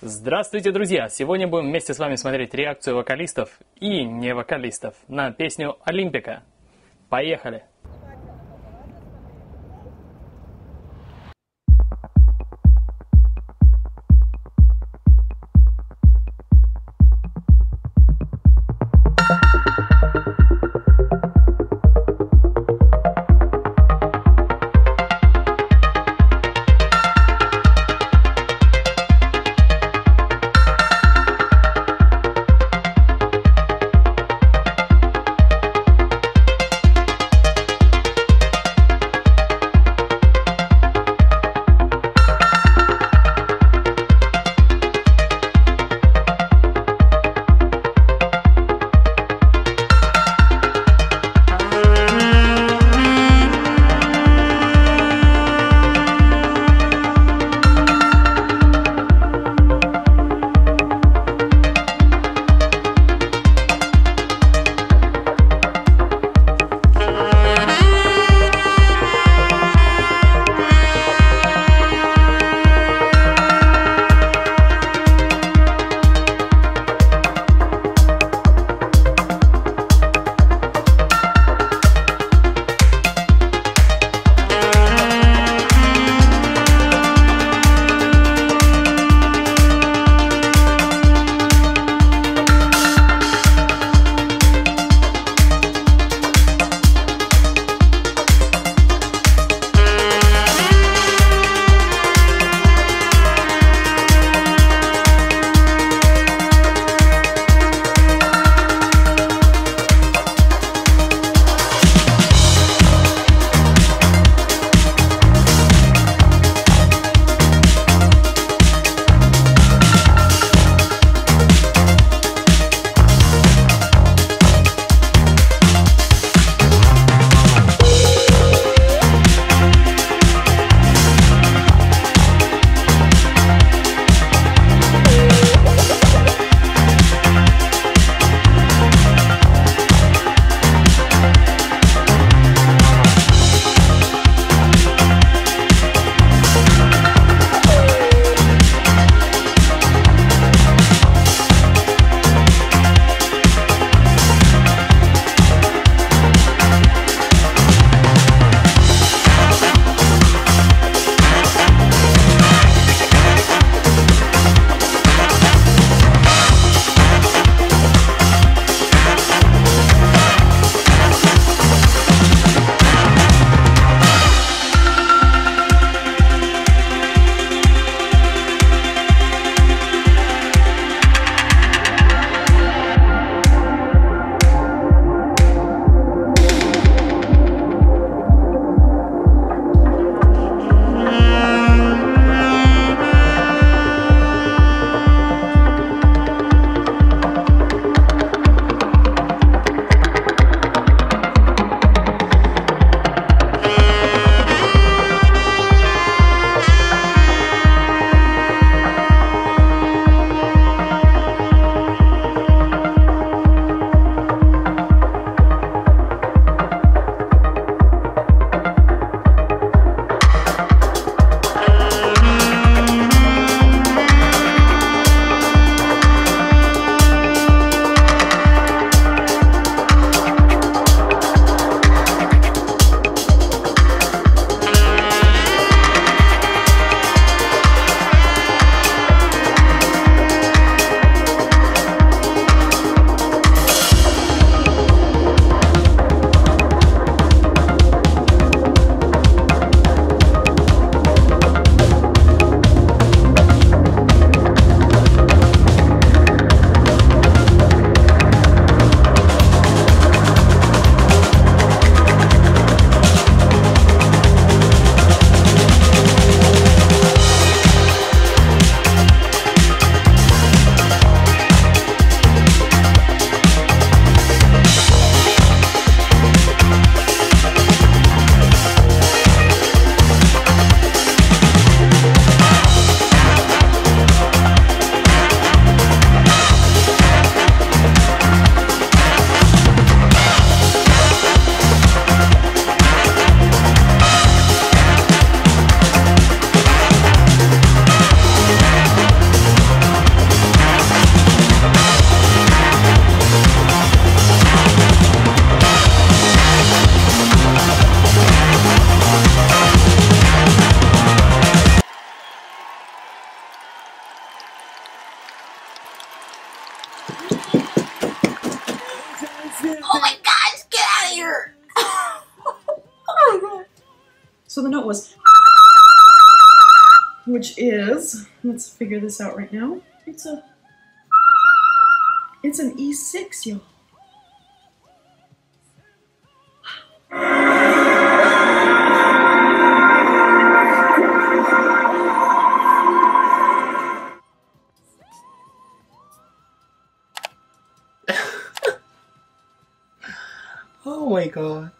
Здравствуйте, друзья! Сегодня будем вместе с вами смотреть реакцию вокалистов и не вокалистов на песню «Олимпика». Поехали! Oh my gosh, get out of here! oh my god. So the note was, which is, let's figure this out right now. It's a, it's an E6, y'all. Oh my god.